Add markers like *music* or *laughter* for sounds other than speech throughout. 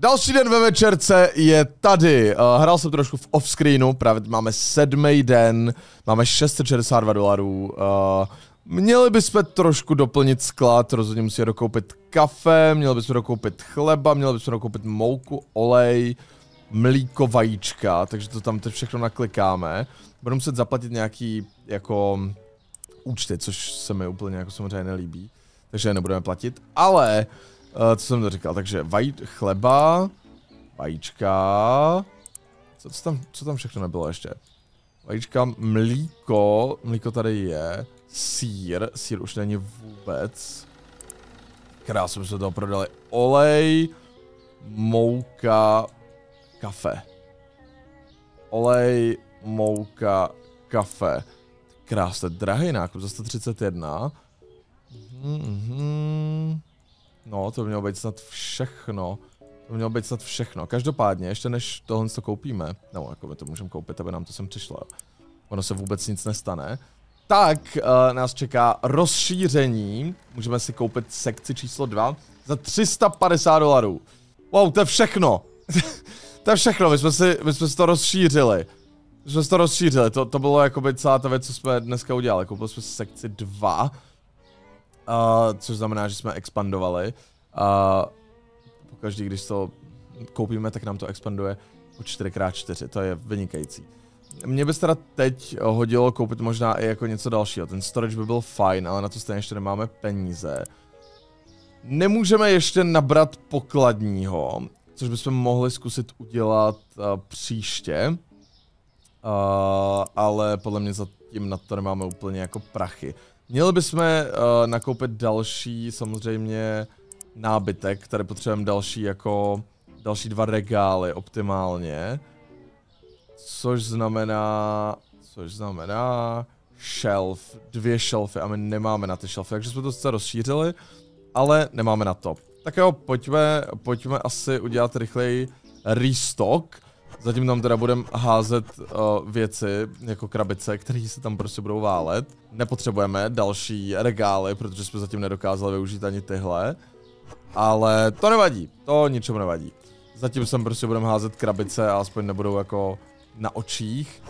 Další den ve večerce je tady. Uh, hrál jsem trošku v offscreenu, právě máme sedmý den, máme 662 dolarů. Uh, měli bychom trošku doplnit sklad, rozhodně musíme dokoupit kafe, měli bychom dokoupit chleba, měli bychom dokoupit mouku, olej, mlíko, vajíčka, takže to tam teď všechno naklikáme. Budu muset zaplatit nějaký jako účty, což se mi úplně jako samozřejmě nelíbí, takže nebudeme platit, ale Uh, co jsem to říkal, takže vaj, chleba, vajíčka, co, co, tam, co tam všechno nebylo ještě? Vajíčka, mlíko, mlíko tady je, sír, sír už není vůbec. Krásně jsme toho prodali. Olej, mouka, kafe. Olej, mouka, kafe. Krásně, drahý nákup za 131. Mhm, mhm. No, to mělo být snad všechno. To mělo být snad všechno. Každopádně, ještě než tohle to koupíme, no, jako my to můžeme koupit, aby nám to sem přišlo. Ono se vůbec nic nestane. Tak uh, nás čeká rozšíření. Můžeme si koupit sekci číslo 2 za 350 dolarů. Wow, to je všechno. *laughs* to je všechno, my jsme, si, my jsme si to rozšířili. My jsme si to rozšířili, to, to bylo jako by celá ta věc, co jsme dneska udělali. Koupili jsme si sekci 2 Což znamená, že jsme expandovali. A uh, pokaždý, když to koupíme, tak nám to expanduje o 4x4, to je vynikající. Mě by se teda teď hodilo koupit možná i jako něco dalšího. Ten storage by byl fajn, ale na to stejně ještě nemáme peníze. Nemůžeme ještě nabrat pokladního, což bychom mohli zkusit udělat uh, příště. Uh, ale podle mě zatím na to nemáme úplně jako prachy. Měli bychom uh, nakoupit další, samozřejmě, nábytek, tady potřebujeme další jako, další dva regály optimálně. Což znamená, což znamená shelf, dvě shelfy a my nemáme na ty shelfy, takže jsme to sice rozšířili, ale nemáme na to. Tak jo, pojďme, pojďme asi udělat rychleji restock. Zatím tam teda budeme házet uh, věci, jako krabice, které se tam prostě budou válet. Nepotřebujeme další regály, protože jsme zatím nedokázali využít ani tyhle. Ale to nevadí, to ničemu nevadí. Zatím sem prostě budeme házet krabice a aspoň nebudou jako na očích.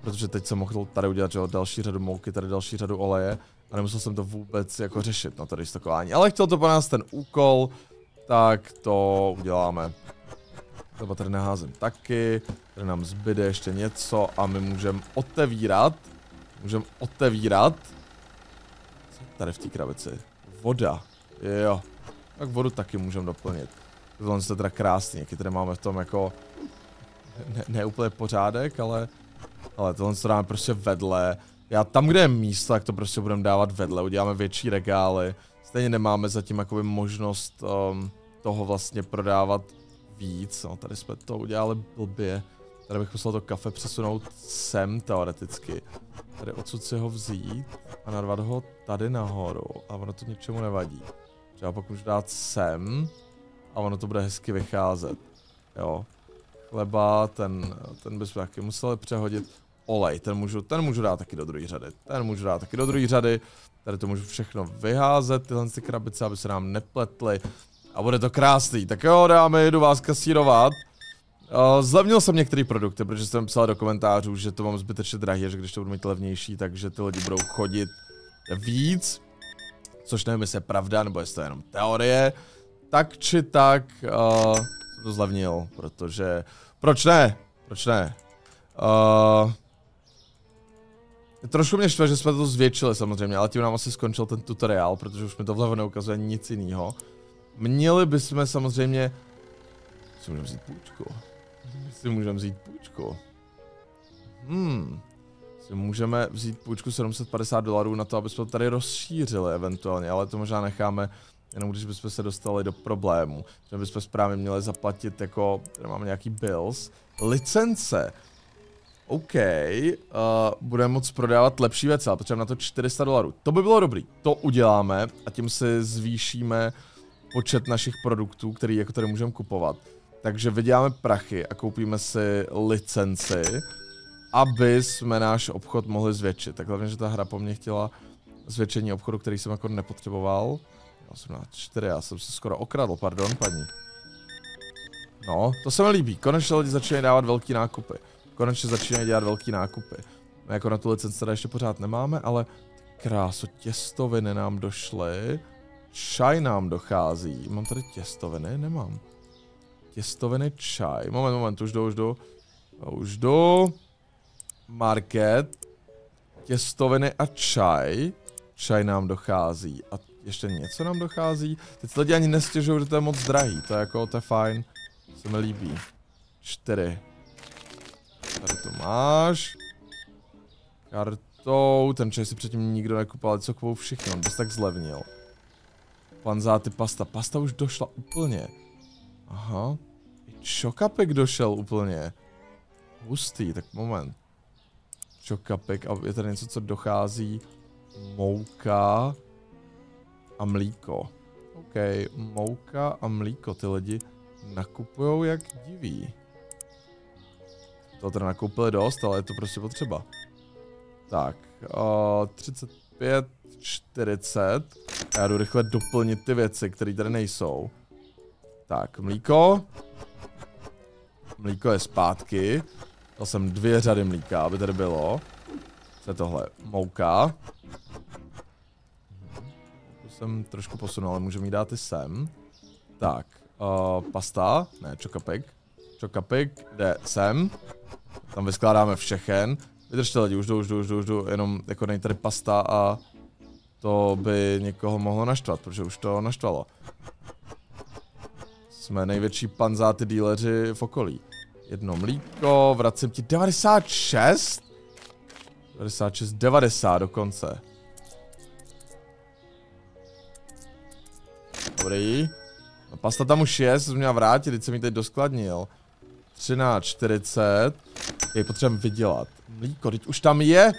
Protože teď jsem mohl tady udělat, že další řadu mouky, tady další řadu oleje. A nemusel jsem to vůbec jako řešit na to restokování. Ale chtěl to po nás ten úkol, tak to uděláme. Třeba tady neházím taky, tady nám zbyde ještě něco a my můžeme otevírat. Můžeme otevírat. Co tady v té krabici? Voda. Jo. Tak vodu taky můžeme doplnit. Tohle je teda krásný, jaký tady máme v tom jako... Ne, ne úplně pořádek, ale... Ale tohle to dáme prostě vedle. Já tam, kde je místo, tak to prostě budeme dávat vedle. Uděláme větší regály. Stejně nemáme zatím jakoby možnost um, toho vlastně prodávat víc, no tady jsme to udělali blbě. Tady bych musel to kafe přesunout sem teoreticky. Tady odsud si ho vzít a narvat ho tady nahoru a ono to ničemu nevadí. Třeba pak můžu dát sem a ono to bude hezky vycházet. Jo. Chleba, ten, ten bychom taky museli přehodit. Olej, ten můžu, ten můžu dát taky do druhé řady. Ten můžu dát taky do druhé řady. Tady to můžu všechno vyházet, tyhle ty krabice, aby se nám nepletly. A bude to krásný. Tak jo, dáme, jdu vás kasírovat. Uh, zlevnil jsem některé produkty, protože jsem psal do komentářů, že to mám zbytečně drahé, že když to budu mít levnější, takže ty lidi budou chodit víc. Což nevím, jestli je pravda, nebo jestli to je jenom teorie. Tak či tak uh, jsem to zlevnil, protože... Proč ne? Proč ne? Uh, Trošku mě štve, že jsme to zvětšili samozřejmě, ale tím nám asi skončil ten tutoriál, protože už mi to vlevo neukazuje nic jiného. Měli bychom samozřejmě... Si můžeme vzít půjčku. Si můžeme vzít půjčku. Hmm. Si můžeme vzít půjčku 750 dolarů na to, aby jsme to tady rozšířili eventuálně, ale to možná necháme jenom když bychom se dostali do problému. Že bychom správně měli zaplatit jako, tady máme nějaký bills. Licence. OK, uh, budeme moct prodávat lepší věci, ale potřebujeme na to 400 dolarů. To by bylo dobrý, to uděláme a tím si zvýšíme počet našich produktů, který jako tady můžeme kupovat. Takže vyděláme prachy a koupíme si licenci, aby jsme náš obchod mohli zvětšit. Tak hlavně, že ta hra po mně chtěla zvětšení obchodu, který jsem jako nepotřeboval. Já jsem na čtyři, já jsem se skoro okradl, pardon, paní. No, to se mi líbí. Konečně lidi začínají dávat velký nákupy. Konečně začínají dělat velký nákupy. My jako na tu licenci teda ještě pořád nemáme, ale krásu, těstoviny nám došly. Čaj nám dochází. Mám tady těstoviny? Nemám. Těstoviny, čaj. Moment, moment, už jdu, už jdu. Už jdu. Market. Těstoviny a čaj. Čaj nám dochází. A ještě něco nám dochází. Teď lidi ani nestěžují, že to je moc drahý. To je jako, to je fajn. Se mi líbí. Čtyři. Tady to máš. Kartou. Ten čaj si předtím nikdo nekupoval, co kvou všichni. On bys tak zlevnil. Panzáty pasta. Pasta už došla úplně. Aha. Čokapek došel úplně. Hustý, tak moment. Čokapek a je tady něco, co dochází. Mouka a mlíko. OK, mouka a mlíko, ty lidi nakupujou jak diví. To teda nakoupili dost, ale je to prostě potřeba. Tak, uh, 35, 40. Já jdu rychle doplnit ty věci, které tady nejsou. Tak, mlíko. Mlíko je zpátky. Dal jsem dvě řady mlíka, aby tady bylo. Co je tohle? Mouka. To jsem trošku posunul, ale můžeme jí dát i sem. Tak, uh, pasta, ne, čokapik. Čokapik jde sem. Tam vyskládáme všechen. Vydržte lidi, už jdu, už jdu, už jdu, už jdu, jenom jako není tady pasta a to by někoho mohlo naštvat, protože už to naštvalo. Jsme největší panzáty díleři v okolí. Jedno mlíko, vracím ti 96? 96, 90 dokonce. Dobrý. No, pasta tam už je, jsem měl vrátit, teď jsem ji teď doskladnil. 13, 40. Je potřebujeme vydělat. Mlíko, teď už tam je.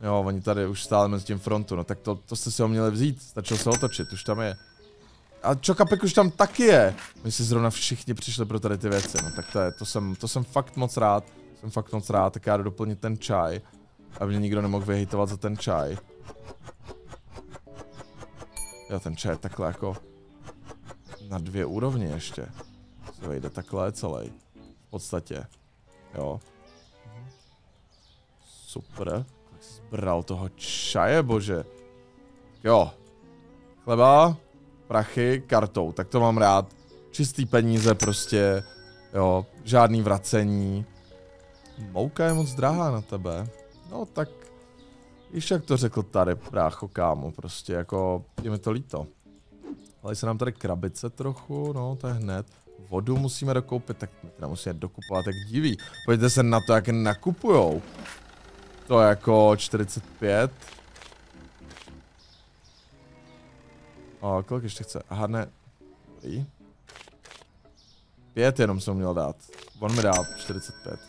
Jo, oni tady už stále mezi tím frontu, no tak to, to jste si ho měli vzít, stačilo se otočit, už tam je. A Čokapek už tam taky je. My si zrovna všichni přišli pro tady ty věci, no tak to je, to jsem, to jsem fakt moc rád. Jsem fakt moc rád, tak já jdu doplnit ten čaj. Aby mě nikdo nemohl vyhejtovat za ten čaj. Jo, ten čaj je takhle jako na dvě úrovně ještě. Se vejde takhle celý. V podstatě. Jo. Super. Zbral toho čaje, bože. Jo. Chleba, prachy, kartou, tak to mám rád. Čistý peníze prostě, jo, žádný vracení. Mouka je moc drahá na tebe. No tak, víš jak to řekl tady, brácho kámo, prostě jako, je mi to líto. Ale se nám tady krabice trochu, no to je hned. Vodu musíme dokoupit, tak musíme dokupovat, jak diví. Pojďte se na to, jak nakupujou. To je jako 45. A kolik ještě chce? Aha, ne. Dobrý. Pět jenom jsem měl dát. On mi dal 45.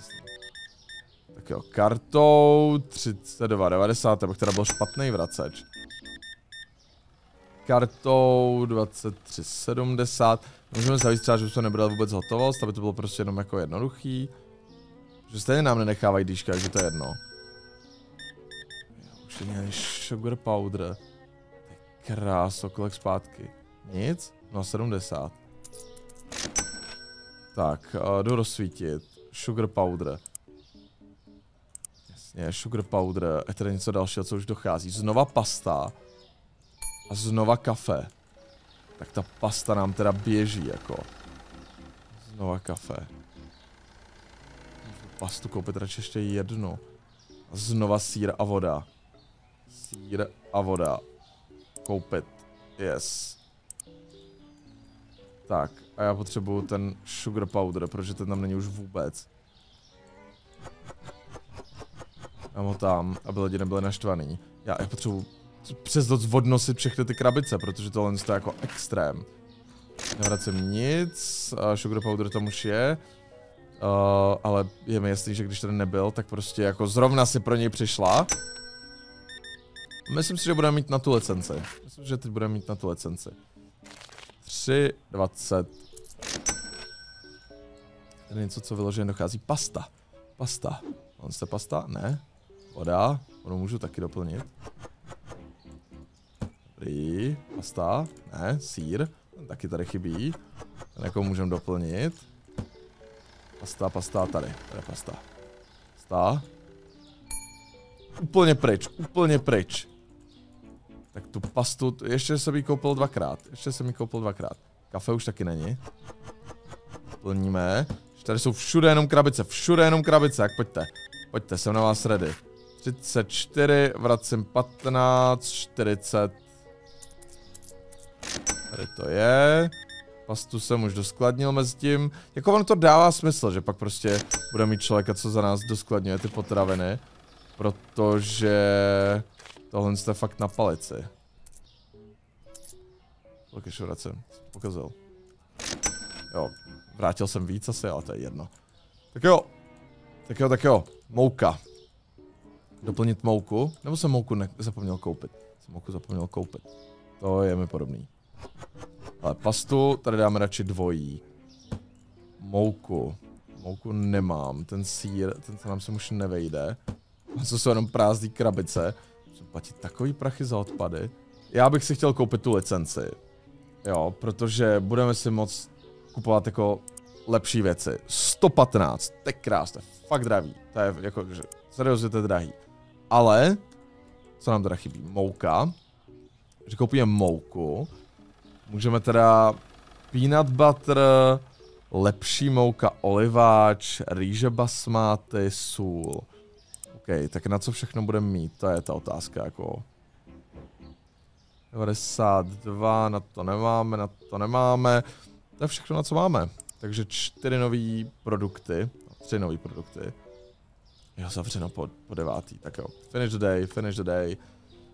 Tak jo, kartou 32, 90, abych teda byl špatný vraceč. Kartou 23, 70. Můžeme zavít třeba, že už to nebude vůbec hotovost, aby to bylo prostě jenom jako jednoduchý. Že stejně nám nenechávají dýška, takže to je jedno. Nějaký sugar powder. Kráso, kolik zpátky? Nic? No 70. Tak, uh, jdu rozsvítit. Sugar powder. Jasně, sugar powder. Je tady něco dalšího, co už dochází. Znova pasta. A znova kafe. Tak ta pasta nám teda běží, jako. Znova kafe. Můžu pastu koupit radši ještě jednu. A znova sír a voda. Sír a voda koupit. Yes. Tak, a já potřebuju ten sugar powder, protože ten tam není už vůbec. Dám ho tam, aby lidi nebyli naštvaný. Já, já potřebuju přes doc odnosit všechny ty krabice, protože tohle je jako extrém. Nevracím nic, a sugar powder tam už je. Uh, ale je mi jasný, že když ten nebyl, tak prostě jako zrovna si pro něj přišla. Myslím si, že budeme mít na tu licenci. Myslím, že teď budeme mít na tu licenci. 3, 20. Tady něco, co vyloženě dochází. Pasta. Pasta. On jste pasta? Ne. Voda. Vodu můžu taky doplnit. Dobrý. Pasta. Ne. Ten taky tady chybí. Ten jako můžeme doplnit. Pasta, pasta, tady. Tady pasta. Pasta. Úplně pryč, úplně pryč. Tak tu pastu, ještě jsem ji koupil dvakrát. Ještě jsem ji koupil dvakrát. Kafe už taky není. Plníme. Tady jsou všude jenom krabice, všude jenom krabice, jak pojďte. Pojďte, jsem na vás ready. 34, vracím 15, 40. Tady to je. Pastu jsem už doskladnil mezi tím. Jako ono to dává smysl, že pak prostě bude mít člověka, co za nás doskladňuje ty potraviny. Protože tohle je fakt na palici. Ještě vracím? Pokazil. Jo, vrátil jsem víc asi, ale to je jedno. Tak jo. Tak jo, tak jo. Mouka. Doplnit mouku. Nebo jsem mouku zapomněl koupit? Jsem mouku zapomněl koupit. To je mi podobný. Ale pastu tady dáme radši dvojí. Mouku. Mouku nemám. Ten sír, ten se nám se už nevejde. A co jsou jenom prázdné krabice. Platit takový prachy za odpady. Já bych si chtěl koupit tu licenci. Jo, protože budeme si moc kupovat jako lepší věci. 115, to je krásné, fakt drahý. To je jako, že seriózně to je drahý. Ale, co nám teda chybí? Mouka. Že koupíme mouku. Můžeme teda peanut butter, lepší mouka, oliváč, rýže basmáty, sůl. Tak na co všechno budeme mít? To je ta otázka jako. 92, na to nemáme, na to nemáme. To je všechno, na co máme. Takže čtyři nové produkty. Tři nové produkty. Jo, zavřeno po, po devátý, tak jo. Finish the day, finish the day.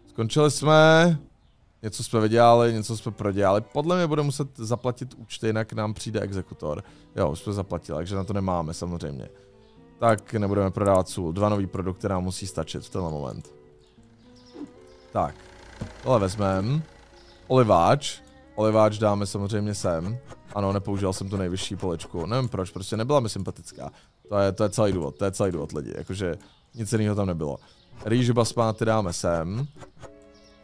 Skončili jsme. Něco jsme vydělali, něco jsme prodělali. Podle mě bude muset zaplatit účty, jinak nám přijde exekutor. Jo, už jsme zaplatili, takže na to nemáme samozřejmě. Tak nebudeme prodávat sůl. Dva nový produkty nám musí stačit v tenhle moment. Tak. Tohle vezmeme. Oliváč. Oliváč dáme samozřejmě sem. Ano, nepoužil jsem tu nejvyšší polečku. Nevím proč, prostě nebyla mi sympatická. To je, to je celý důvod, to je celý důvod lidi, jakože nic jiného tam nebylo. Rýži basmáty dáme sem.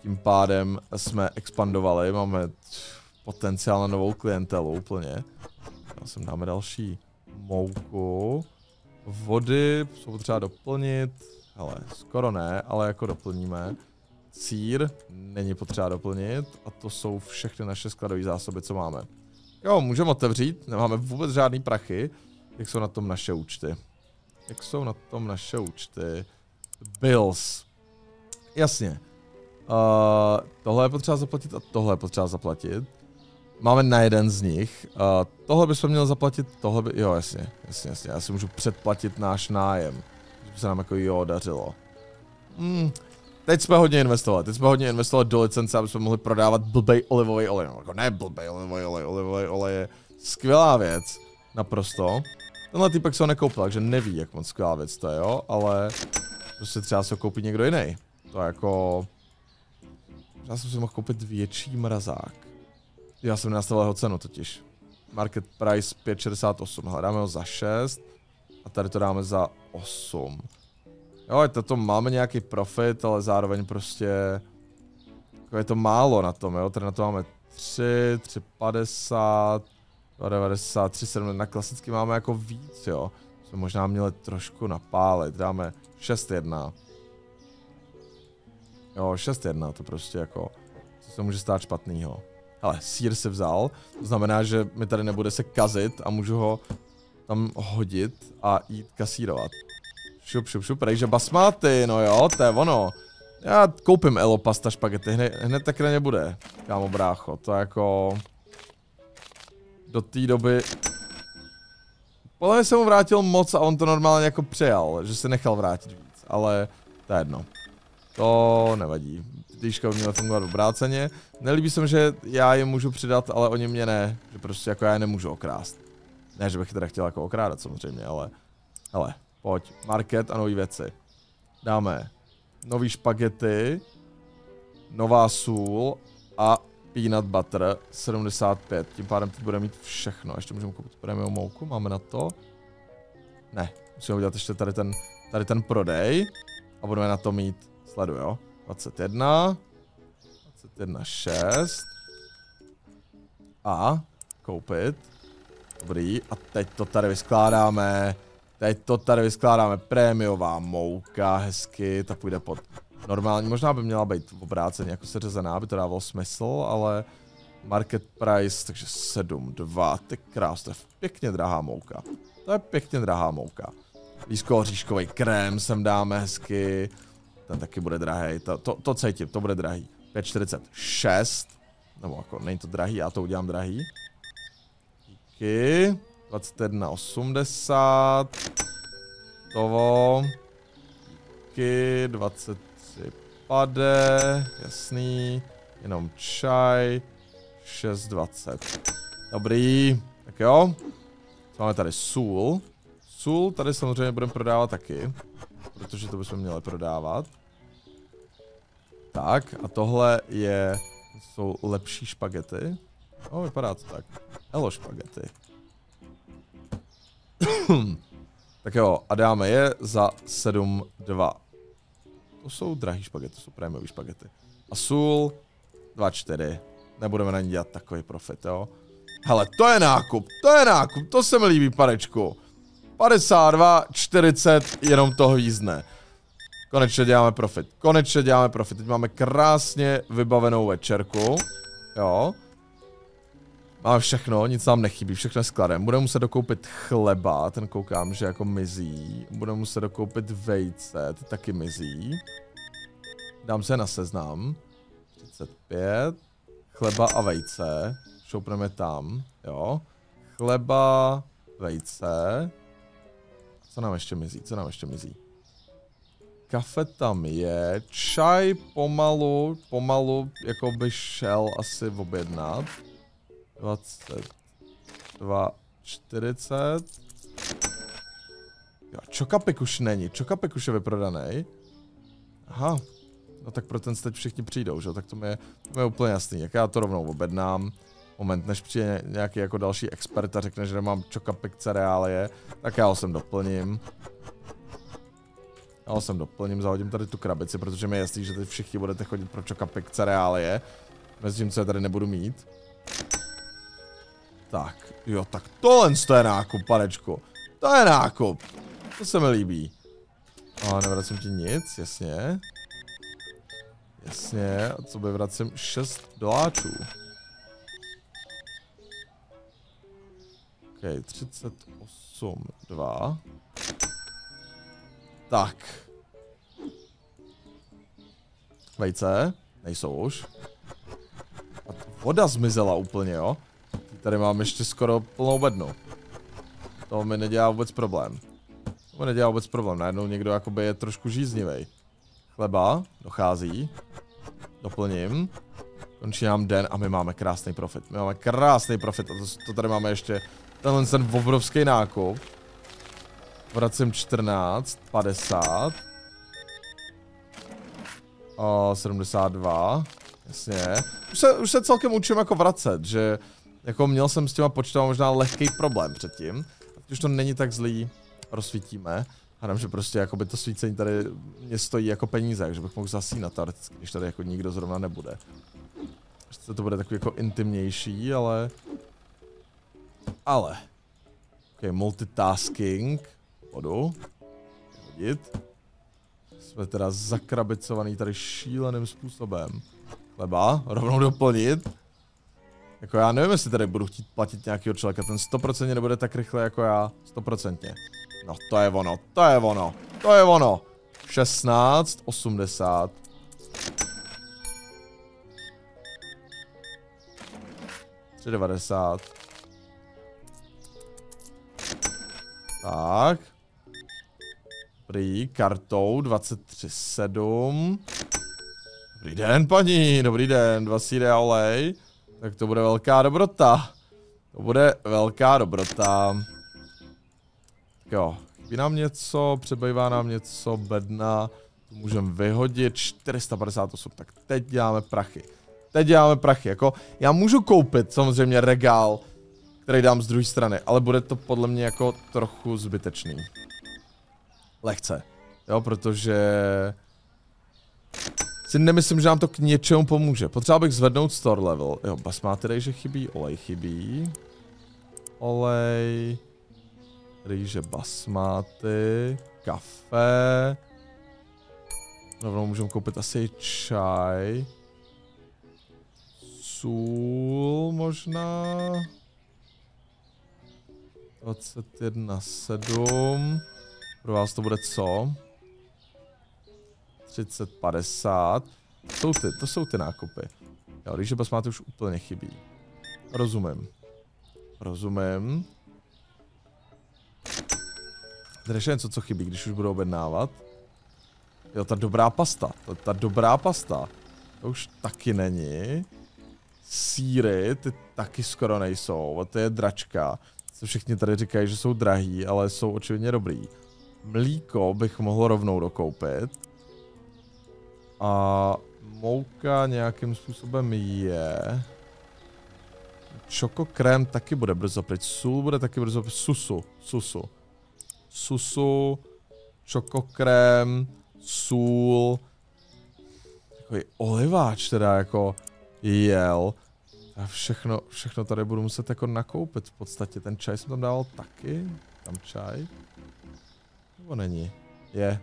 Tím pádem jsme expandovali, máme potenciál na novou klientelu úplně. Já sem dáme další mouku. Vody jsou potřeba doplnit. Hele, skoro ne, ale jako doplníme. Cír není potřeba doplnit a to jsou všechny naše skladové zásoby, co máme. Jo, můžeme otevřít, nemáme vůbec žádný prachy. Jak jsou na tom naše účty? Jak jsou na tom naše účty? Bills. Jasně. Uh, tohle je potřeba zaplatit a tohle je potřeba zaplatit. Máme na jeden z nich. Uh, tohle bychom měli zaplatit, tohle by, jo jasně, jasně, jasně. Já si můžu předplatit náš nájem. Že se nám jako jo dařilo. Hmm, Teď jsme hodně investovali, teď jsme hodně investovali do licence, aby jsme mohli prodávat blbej olivový olej. No, jako ne blbej olivový olej, olivový olej je skvělá věc, naprosto. Tenhle typek se ho nekoupil, takže neví, jak moc skvělá věc to je, jo, ale prostě třeba se ho koupit někdo jiný. To je jako... Já jsem si mohl koupit větší mrazák. Já jsem nastavil jeho cenu totiž. Market price 5,68, hledáme ho za 6 a tady to dáme za 8. Jo, to máme nějaký profit, ale zároveň prostě jako je to málo na tom, jo, tady na to máme 3, 350, 90, 7, na klasicky máme jako víc, jo. Jsme možná měli trošku napálit, dáme 6-1. Jo, 6-1, to prostě jako, co se může stát špatnýho. Ale sír si vzal, to znamená, že mi tady nebude se kazit a můžu ho tam hodit a jít kasírovat. Šup, šup, šup, takže basmáty, no jo, to je ono. Já koupím Elo pasta špagety, hned, hned tak na bude, kámo brácho, to jako... Do té doby... Podle mě jsem mu vrátil moc a on to normálně jako přejal, že se nechal vrátit víc, ale to je jedno. To nevadí. Týška by měla fungovat obráceně. Nelíbí se mi, že já je můžu přidat, ale oni mě ne. Že prostě jako já je nemůžu okrást. Ne, že bych teda chtěl jako okrádat samozřejmě, ale... Ale, Pojď, market a nové věci. Dáme nový špagety, nová sůl a peanut butter 75. Tím pádem teď budeme mít všechno. Ještě můžeme koupit premium mouku, máme na to. Ne, musíme udělat ještě tady ten, tady ten prodej. A budeme na to mít, sledu jo, 21. 21, 6. A koupit. Dobrý, a teď to tady vyskládáme. Teď to tady vyskládáme. Prémiová mouka, hezky, ta půjde pod normální. Možná by měla být obráceně jako seřezená, aby to dávalo smysl, ale market price, takže 7,2, ty krás, to je pěkně drahá mouka. To je pěkně drahá mouka. Lízko-oříškový krém sem dáme hezky. Ten taky bude drahý, to, to, to cítím, to bude drahý. 5,46. Nebo jako, není to drahý, já to udělám drahý. Díky. 21,80. Tovo. Díky. 23 pade. Jasný. Jenom čaj. 6,20. Dobrý. Tak jo. Co máme tady? Sůl. Sůl tady samozřejmě budeme prodávat taky. Protože to bychom měli prodávat. Tak, a tohle je, jsou lepší špagety. No, vypadá to tak. Elo špagety. *clears throat* tak jo, a dáme je za 7,2. To jsou drahý špagety, to jsou prémiový špagety. A sůl 2,4. Nebudeme na ní dělat takový profit, jo. Hele, to je nákup, to je nákup, to se mi líbí, panečku. 52, 40, jenom toho jízdne. Konečně děláme profit. Konečně děláme profit. Teď máme krásně vybavenou večerku. Jo. Máme všechno, nic nám nechybí, všechno je skladem. Budeme muset dokoupit chleba, ten koukám, že jako mizí. Budeme muset dokoupit vejce, ty taky mizí. Dám se na seznam. 35. Chleba a vejce. Šoupneme tam, jo. Chleba, vejce. Co nám ještě mizí, co nám ještě mizí? Kafe tam je, čaj pomalu, pomalu, jako by šel asi objednat. 22, 40. Jo, čokapik už není, čokapik už je vyprodaný. Aha, no tak pro ten teď všichni přijdou, že tak to mi je, to mi je úplně jasný, jak já to rovnou objednám. Moment, než přijde nějaký jako další expert a řekne, že nemám čokapik cereálie, tak já ho sem doplním. Já ho sem doplním, zahodím tady tu krabici, protože mi je jasný, že teď všichni budete chodit pro čokapik cereálie. Mezi tím, co je tady nebudu mít. Tak, jo, tak tohle to je nákup, panečku. To je nákup. To se mi líbí. A nevracím ti nic, jasně. Jasně, a co by vracím 6 doláčů. OK, 38, 2. Tak. Vejce, nejsou už. A voda zmizela úplně, jo. Tady mám ještě skoro plnou bednu. To mi nedělá vůbec problém. To mi nedělá vůbec problém, najednou někdo jakoby je trošku žíznivý. Chleba, dochází. Doplním. Končí nám den a my máme krásný profit. My máme krásný profit a to, to tady máme ještě tenhle ten obrovský nákup. Vracím 14, 50. O, 72. Jasně. Už se, už se celkem učím jako vracet, že jako měl jsem s těma počtama možná lehký problém předtím. Už to není tak zlý, rozsvítíme. Hádám, že prostě jako by to svícení tady mě stojí jako peníze, že bych mohl zasínat teoreticky, když tady jako nikdo zrovna nebude. Ještě to bude takový jako intimnější, ale... Ale. Ok, multitasking. Vodu. Hodit. Jsme teda zakrabicovaný tady šíleným způsobem. Chleba, rovnou doplnit. Jako já nevím, jestli tady budu chtít platit nějakého člověka, ten 100% nebude tak rychle jako já, 100%. No to je ono, to je ono, to je ono. 16, 80. Tři. Tak. Dobrý, kartou 23,7. Dobrý den, paní, dobrý den, dva síry a olej. Tak to bude velká dobrota. To bude velká dobrota. Jo, chybí nám něco, přebývá nám něco, bedna. To můžeme vyhodit, 458, tak teď děláme prachy. Teď děláme prachy, jako já můžu koupit samozřejmě regál, který dám z druhé strany, ale bude to podle mě jako trochu zbytečný. Lehce, jo, protože si nemyslím, že nám to k něčemu pomůže. Potřeba bych zvednout store level. Jo, bas má tedy, že chybí, olej chybí. olej, rýže basmáty, kafe. Rovnou můžeme koupit asi čaj. Sůl možná. 21,7. Pro vás to bude co? 30,50. Jsou ty, to jsou ty nákupy. Jo, když basmáty už úplně chybí. Rozumím. Rozumím. Tady ještě něco, co chybí, když už budu objednávat. Jo, ta dobrá pasta. Ta, ta dobrá pasta. To už taky není. Síry, ty taky skoro nejsou. A to je dračka. Co všichni tady říkají, že jsou drahý, ale jsou očividně dobrý. Mlíko bych mohl rovnou dokoupit. A mouka nějakým způsobem je. Čokokrém taky bude brzo pryč. Sůl bude taky brzo pryč. Susu. Susu. Susu. Čokokrém. Sůl. Takový oliváč teda jako jel. A všechno, všechno tady budu muset jako nakoupit v podstatě. Ten čaj jsem tam dával taky. Tam čaj. Nebo není? Je.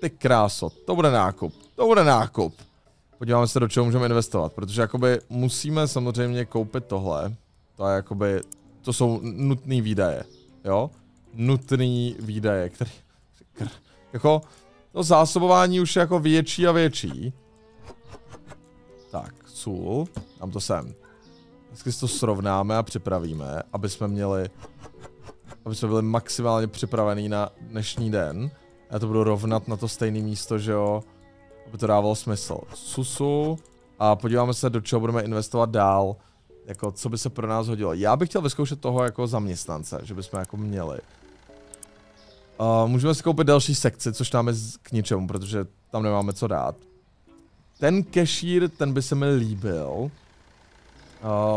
Ty kráso, to bude nákup. To bude nákup. Podíváme se, do čeho můžeme investovat, protože jakoby musíme samozřejmě koupit tohle. To je jakoby, to jsou nutné výdaje, jo? Nutné výdaje, který, *laughs* jako, to zásobování už je jako větší a větší. Tak, sůl, tam to sem. Vždycky si to srovnáme a připravíme, aby jsme měli, aby jsme byli maximálně připravení na dnešní den. Já to budu rovnat na to stejné místo, že jo, aby to dávalo smysl. Susu a podíváme se, do čeho budeme investovat dál. Jako, co by se pro nás hodilo. Já bych chtěl vyzkoušet toho jako zaměstnance, že bychom jako měli. Uh, můžeme si koupit další sekci, což nám je k ničemu, protože tam nemáme co dát. Ten cashier, ten by se mi líbil. Uh,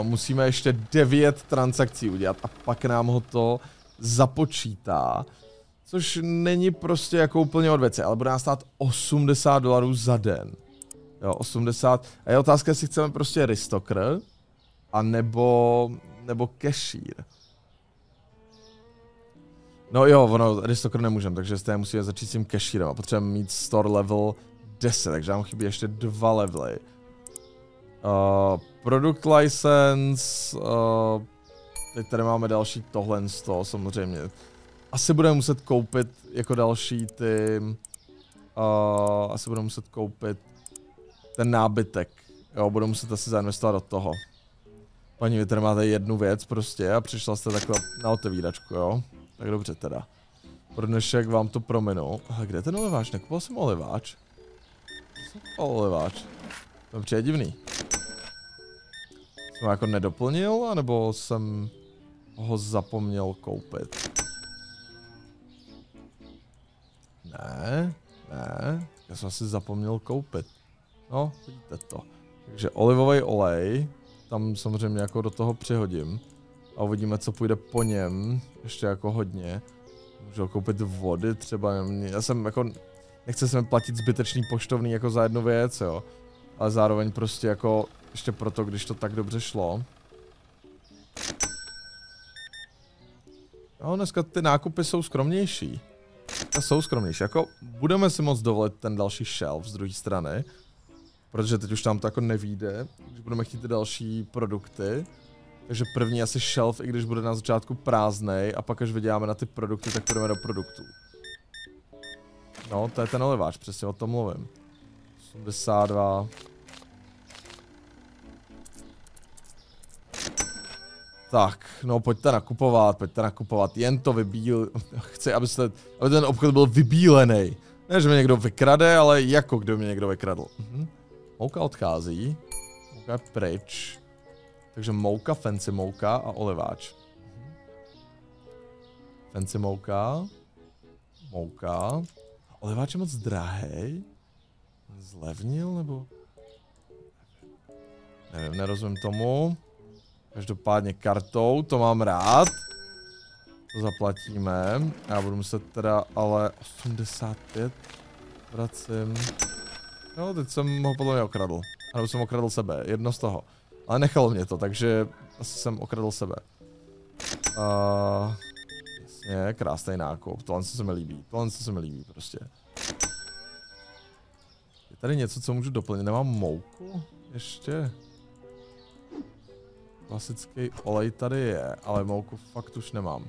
musíme ještě 9 transakcí udělat a pak nám ho to započítá. Což není prostě jako úplně od věci, ale bude nás stát 80 dolarů za den. Jo, 80. A je otázka, jestli chceme prostě Ristoker, a nebo, nebo cashier. No jo, ono, Ristoker nemůžeme, takže z musíme začít s tím cashierem a potřebujeme mít store level 10, takže nám chybí ještě dva levely. Uh, product license, uh, teď tady máme další tohle z toho samozřejmě asi budeme muset koupit jako další ty... Uh, asi budeme muset koupit ten nábytek. Jo, budu muset asi zainvestovat do toho. Paní, vy tady máte jednu věc prostě a přišla jste takhle na otevíračku, jo? Tak dobře teda. Pro dnešek vám to prominu. Ale kde je ten oliváč? Nekupoval jsem oliváč. Oliváč. To je divný. Jsem jako nedoplnil, anebo jsem ho zapomněl koupit. Ne, ne, já jsem asi zapomněl koupit. No, vidíte to. Takže olivový olej, tam samozřejmě jako do toho přihodím. A uvidíme, co půjde po něm, ještě jako hodně. Můžu koupit vody třeba, já jsem jako, nechce se mi platit zbytečný poštovný jako za jednu věc, jo. Ale zároveň prostě jako, ještě proto, když to tak dobře šlo. No, dneska ty nákupy jsou skromnější jsou skromnější. Jako budeme si moc dovolit ten další shelf z druhé strany, protože teď už tam to jako nevíde, když budeme chtít ty další produkty. Takže první asi shelf, i když bude na začátku prázdnej a pak až vyděláme na ty produkty, tak půjdeme do produktů. No, to je ten oliváč, přesně o tom mluvím. 82. Tak, no pojďte nakupovat, pojďte nakupovat, jen to vybíl, *laughs* chci, aby, se, aby ten obchod byl vybílený. Ne, že mě někdo vykrade, ale jako kdo mě někdo vykradl. Mhm. Mouka odchází, mouka je pryč, takže mouka, fancy mouka a oliváč. Mhm. Fancy mouka, mouka, oliváč je moc drahý, zlevnil nebo... Nevím, nerozumím tomu. Každopádně kartou, to mám rád. To zaplatíme. Já budu muset teda ale 85 vracím. No, teď jsem ho podle mě okradl. Nebo jsem okradl sebe, jedno z toho. Ale nechalo mě to, takže asi jsem okradl sebe. Uh, jasně, krásný nákup. Tohle se mi líbí. Tohle se mi líbí prostě. Je tady něco, co můžu doplnit? Nemám mouku? Ještě? Klasický olej tady je, ale mouku fakt už nemám.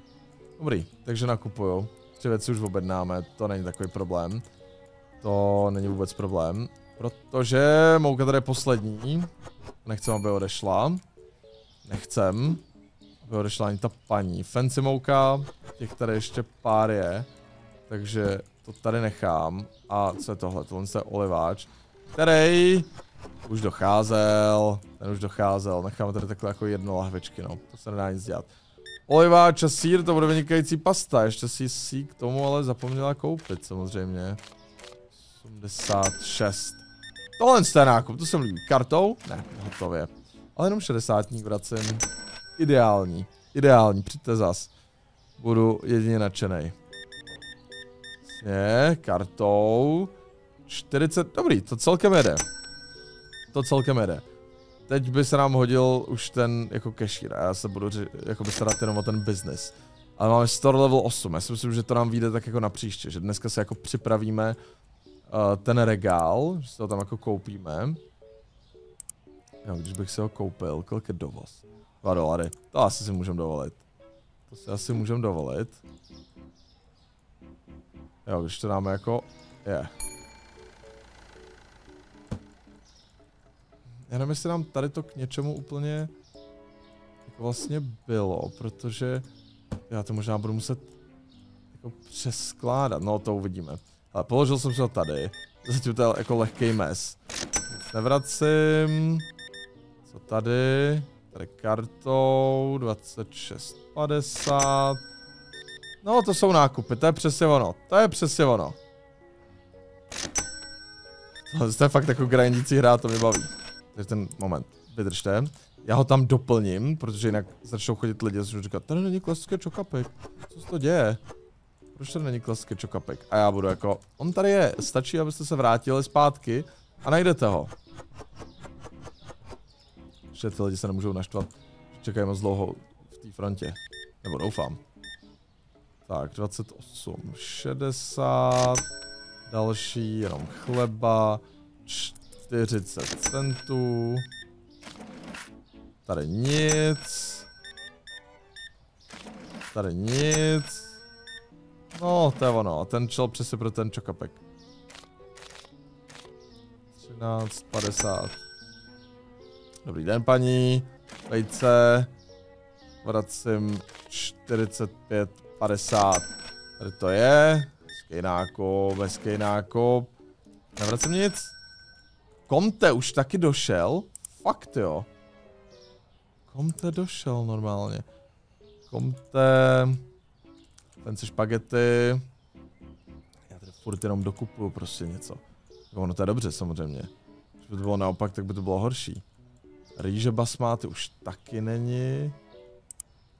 Dobrý, takže nakupuju. Tři věci už objednáme, to není takový problém. To není vůbec problém. Protože mouka tady je poslední. Nechcem, aby odešla. Nechcem, aby odešla ani ta paní. Fancy mouka, těch tady ještě pár je. Takže to tady nechám. A co je tohle? Tohle je oliváč, který už docházel. Ten už docházel. Necháme tady takhle jako jedno lahvičky, no. To se nedá nic dělat. Oliváč a sír, to bude vynikající pasta. Ještě si si k tomu ale zapomněla koupit samozřejmě. 86. Tohle je nákup, to se líbí. Kartou? Ne, hotově. Ale jenom 60 vracím. Ideální. Ideální, přijďte zas. Budu jedině nadšený. Je, kartou. 40, dobrý, to celkem jede. To celkem jede. Teď by se nám hodil už ten jako cashier a já se budu jako by starat jenom o ten business. Ale máme store level 8, já si myslím, že to nám vyjde tak jako na příště, že dneska se jako připravíme uh, ten regál, že si ho tam jako koupíme. Jo, když bych si ho koupil, kolik je dovoz? 2 dolary, to asi si můžeme dovolit. To si asi můžeme dovolit. Jo, když to dáme jako, je. Yeah. Já nevím, jestli nám tady to k něčemu úplně jako vlastně bylo, protože já to možná budu muset jako přeskládat, no to uvidíme. Ale položil jsem si ho tady, zatím to je jako lehký mes. Nic nevracím. Co tady? Tady kartou, 26,50. No to jsou nákupy, to je přesně ono, to je přesně ono. To je fakt jako grindící hra, to mě baví. Takže ten moment, vydržte. Já ho tam doplním, protože jinak začnou chodit lidi a začnou říkat, tady není klasický čokapek. Co se to děje? Proč tady není klasický čokapek? A já budu jako, on tady je, stačí, abyste se vrátili zpátky a najdete ho. Že ty lidi se nemůžou naštvat, čekají moc dlouho v té frontě. Nebo doufám. Tak, 28, 60, další, jenom chleba, 40 centů. Tady nic. Tady nic. No, to je ono. Ten čel přesně pro ten čokapek. 13,50. Dobrý den, paní. Vejce. Vracím 45,50. Tady to je. Hezký nákup, hezký nákup. Nevracím nic. Komte už taky došel? Fakt jo. Komte došel normálně. Komte... Ten se špagety. Já tady furt jenom dokupuju prostě něco. Ono to je dobře samozřejmě. Když by to bylo naopak, tak by to bylo horší. Rýže basmáty už taky není.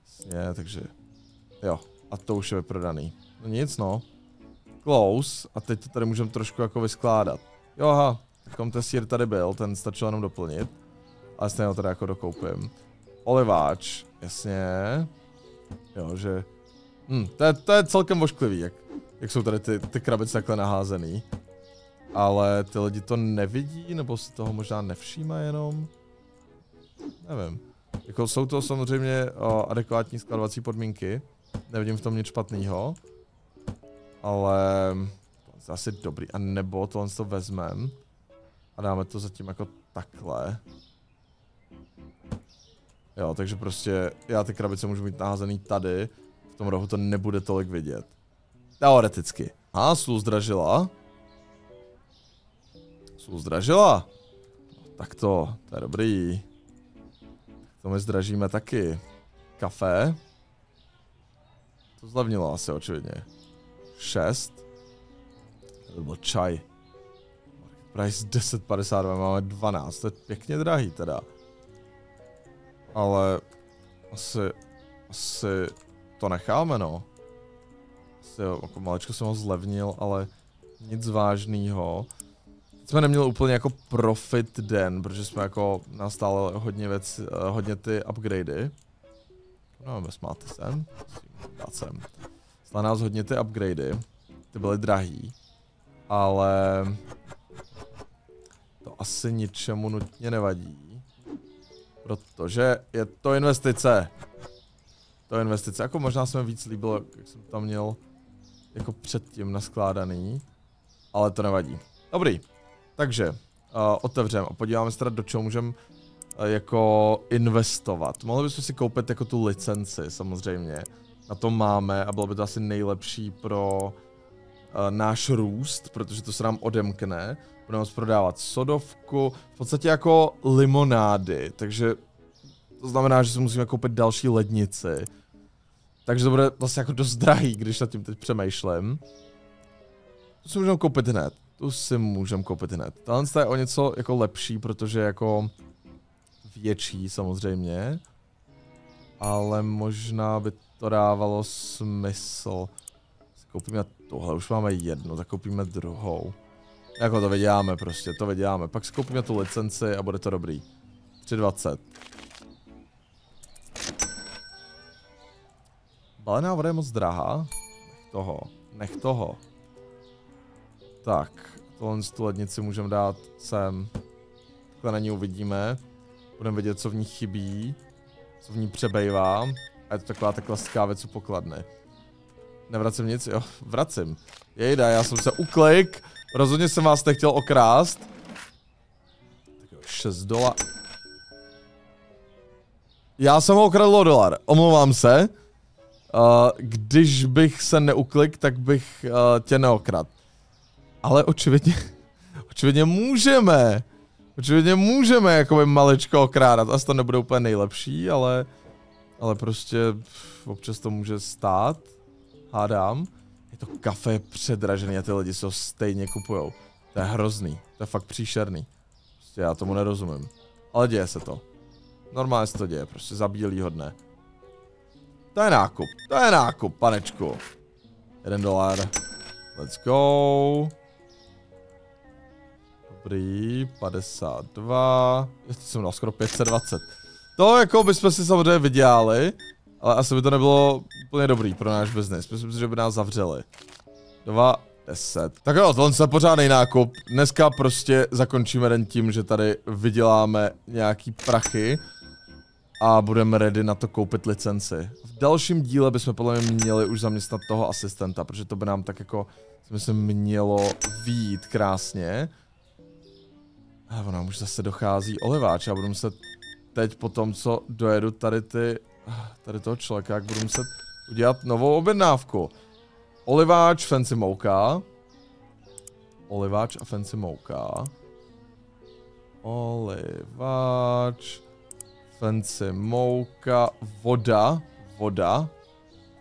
Jasně, takže... Jo, a to už je vyprodaný. No nic no. Close. A teď to tady můžeme trošku jako vyskládat. Jo, aha, Comtessier tady byl, ten stačil jenom doplnit. Ale stejně ho tady jako dokoupím. Oliváč, jasně. Jo, že... Hm, to je, to je celkem vošklivý, jak, jak jsou tady ty, ty krabice takhle naházený. Ale ty lidi to nevidí, nebo si toho možná nevšímají jenom? Nevím. Jako jsou to samozřejmě o, adekvátní skladovací podmínky. Nevidím v tom nic špatného. Ale... To je asi dobrý. A nebo tohle to vezmem. A dáme to zatím jako takhle. Jo, takže prostě já ty krabice můžu mít naházený tady. V tom rohu to nebude tolik vidět. Teoreticky. A, sůl zdražila. Sůl zdražila. Tak to, to je dobrý. To my zdražíme taky. Kafe. To zlevnilo asi očividně. 6. To byl čaj. Price 10,52, máme 12, to je pěkně drahý teda. Ale asi, asi to necháme no. Asi jo, jako malečko jsem ho zlevnil, ale nic vážného. Jsme neměli úplně jako profit den, protože jsme jako nastále hodně věc, hodně ty upgradey. No, smáty sem. Dát sem. Stá nás hodně ty upgradey. Ty byly drahý. Ale... Asi ničemu nutně nevadí. Protože je to investice. To je investice. Jako možná se mi víc líbilo, jak jsem tam měl jako předtím naskládaný. Ale to nevadí. Dobrý. Takže uh, otevřeme a podíváme se teda do čeho můžeme uh, jako investovat. Mohli bychom si koupit jako tu licenci samozřejmě. Na to máme a bylo by to asi nejlepší pro náš růst, protože to se nám odemkne. Budeme prodávat sodovku, v podstatě jako limonády, takže to znamená, že si musíme koupit další lednici. Takže to bude vlastně jako dost drahý, když nad tím teď přemýšlím. To si můžeme koupit hned. Tu si můžeme koupit hned. Tohle je o něco jako lepší, protože jako větší samozřejmě. Ale možná by to dávalo smysl. Koupíme tohle, už máme jednu, tak koupíme druhou. Jako to vyděláme prostě, to vyděláme. Pak si koupíme tu licenci a bude to dobrý. 320. Balená voda je moc drahá. Nech toho, nech toho. Tak, tohle z tu lednici můžeme dát sem. Takhle na ní uvidíme. Budeme vidět, co v ní chybí. Co v ní přebejvá. A je to taková ta klasická věc u pokladny. Nevracím nic, jo, vracím. Jejda, já jsem se uklik. Rozhodně jsem vás nechtěl okrást. Tak jo, 6 dolar. Já jsem ho okradl o dolar, omlouvám se. Uh, když bych se neuklik, tak bych uh, tě neokrad. Ale očividně, *laughs* očividně můžeme. Očividně můžeme jakoby malečko okrádat. Asi to nebude úplně nejlepší, ale, ale prostě občas to může stát. Hádám. Je to kafe předražený a ty lidi se ho stejně kupujou. To je hrozný. To je fakt příšerný. Prostě já tomu nerozumím. Ale děje se to. Normálně se to děje, prostě za bílýho dne. To je nákup, to je nákup, panečku. Jeden dolar. Let's go. Dobrý, 52. Ještě jsem dal skoro 520. To jako bychom si samozřejmě vydělali, ale asi by to nebylo úplně dobrý pro náš biznis. Myslím si, že by nás zavřeli. 2, 10. Tak jo, tohle je pořádný nákup. Dneska prostě zakončíme den tím, že tady vyděláme nějaký prachy a budeme ready na to koupit licenci. V dalším díle bychom podle mě měli už zaměstnat toho asistenta, protože to by nám tak jako, myslím, mělo výjít krásně. A ona už zase dochází oliváč, já budu muset teď po tom, co dojedu tady ty, tady toho člověka, jak budu muset udělat novou objednávku. Oliváč, fancy mouka. Oliváč a fancy mouka. Oliváč. Fancy mouka, voda, voda.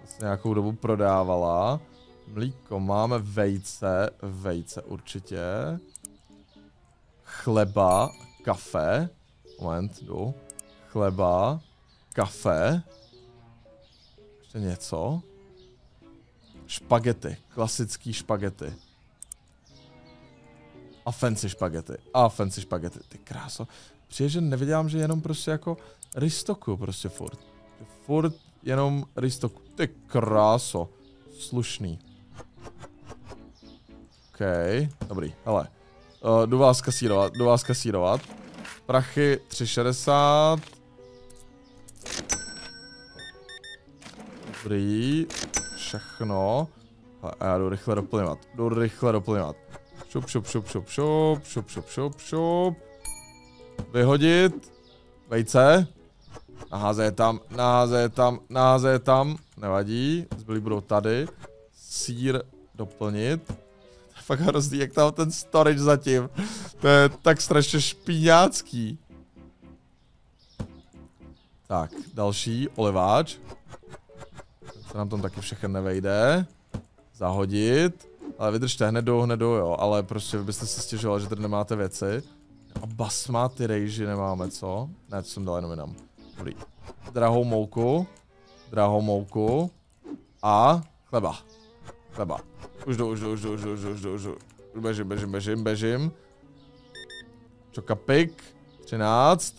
To se nějakou dobu prodávala. Mlíko máme, vejce, vejce určitě. Chleba, kafe. Moment, jdu. Chleba, kafe. Ještě něco. Špagety, klasický špagety. A fancy špagety. A fancy špagety. Ty kráso. Přijde, že nevědělám, že jenom prostě jako ristoku prostě furt. Furt jenom ristoku. Ty kráso. Slušný. OK, dobrý, hele. Uh, jdu vás kasírovat, jdu vás kasírovat. Prachy 360. Dobrý. Všechno. A já jdu rychle doplňovat. Jdu rychle doplňovat. Šup, šup, šup, šup, šup, šup, šup, šup, šup. Vyhodit. Vejce. Naháze je tam, naháze je tam, naháze je tam. Nevadí, zbylí budou tady. Sír doplnit. *laughs* To je fakt hrozný, jak tam ten storage zatím. To je tak strašně špíňácký. Tak, další, oliváč. Se nám tam taky všechno nevejde. Zahodit. Ale vydržte, hned do, hned do, jo. Ale prostě vy byste si stěžovali, že tady nemáte věci. A basmáty rejži nemáme, co? Ne, to jsem dal jenom jinam. Dobrý. Drahou mouku. Drahou mouku. A chleba. Chleba. Už jdu, už jdu, už jdu, už jdu, už jdu, už jdu, už jdu. Bežím, bežím, bežím, bežím. Čokapik. 13.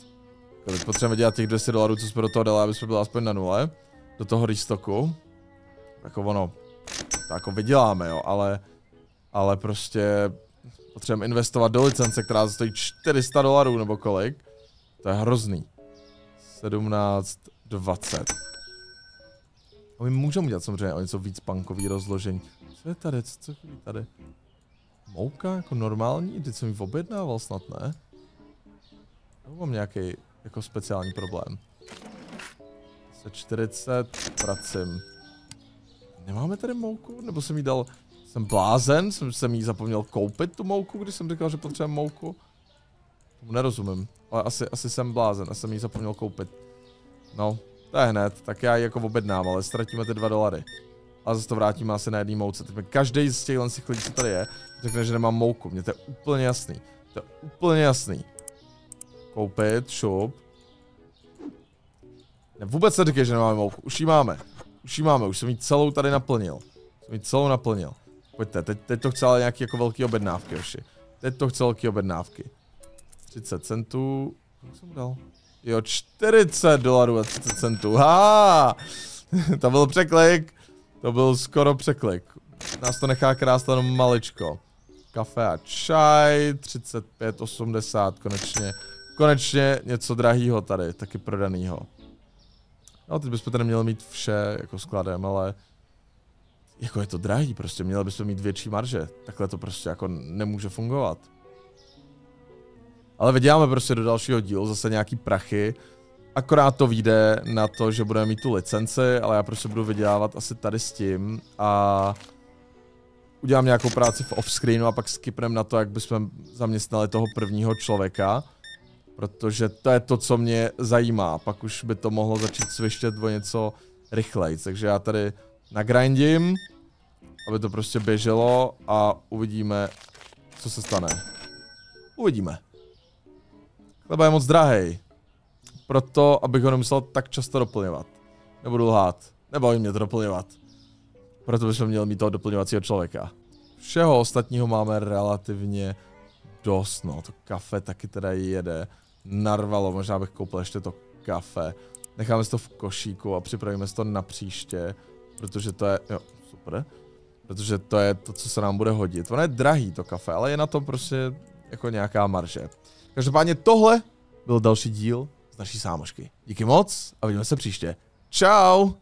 Teď potřebujeme dělat těch 200 dolarů, co jsme do toho dali, aby jsme byli aspoň na nule. do toho restocku. Jako ono, to jako vyděláme, jo, ale, ale prostě potřebujeme investovat do licence, která stojí 400 dolarů nebo kolik. To je hrozný. 17, 20. A my můžeme udělat samozřejmě o něco víc punkový rozložení. Co je tady? Co, co chodí tady? Mouka jako normální? Ty jsem ji objednával snad, ne? Nebo mám nějaký jako speciální problém? Se 40 pracím. Nemáme tady mouku? Nebo jsem jí dal... Jsem blázen? Jsem, jsem jí zapomněl koupit tu mouku, když jsem říkal, že potřebujeme mouku? Tomu nerozumím. Ale asi, asi jsem blázen a jsem jí zapomněl koupit. No, to je hned, tak já ji jako objednám, ale ztratíme ty dva dolary. A zase to vrátíme asi na jedný mouce. Teď každý z těchhle z lidí, co tady je, řekne, že nemám mouku. Mně to je úplně jasný. To je úplně jasný. Koupit, šup. Ne, vůbec neříkej, že nemáme mouku. Už ji máme. Už ji máme, už jsem ji celou tady naplnil. Jsem ji celou naplnil. Pojďte, teď, teď to chce ale nějaký jako velký objednávky, ještě. Teď to chce velký objednávky. 30 centů. Jak jsem dal? Jo, 40 dolarů a 30 centů. Ha! *laughs* to byl překlik. To byl skoro překlik. Nás to nechá krást jenom maličko. Kafe a čaj, 35,80 konečně. Konečně něco drahýho tady, taky prodanýho. No, teď bychom tady měli mít vše jako skladem, ale jako je to drahý, prostě měli bychom mít větší marže. Takhle to prostě jako nemůže fungovat. Ale vyděláme prostě do dalšího dílu zase nějaký prachy. Akorát to vyjde na to, že budeme mít tu licenci, ale já prostě budu vydělávat asi tady s tím a udělám nějakou práci v offscreenu a pak skipnem na to, jak bychom zaměstnali toho prvního člověka. Protože to je to, co mě zajímá. Pak už by to mohlo začít svištět o něco rychleji. Takže já tady nagrindím, aby to prostě běželo a uvidíme, co se stane. Uvidíme. Chleba je moc drahej. Proto, abych ho nemusel tak často doplňovat. Nebudu lhát. Nebaví mě to doplňovat. Proto bychom měli mít toho doplňovacího člověka. Všeho ostatního máme relativně dost, no. To kafe taky teda jede. Narvalo, možná bych koupil ještě to kafe. Necháme si to v košíku a připravíme si to na příště. Protože to je, jo, super. Protože to je to, co se nám bude hodit. Ono je drahý to kafe, ale je na to prostě jako nějaká marže. Každopádně tohle byl další díl z naší sámošky. Díky moc a vidíme se příště. Ciao!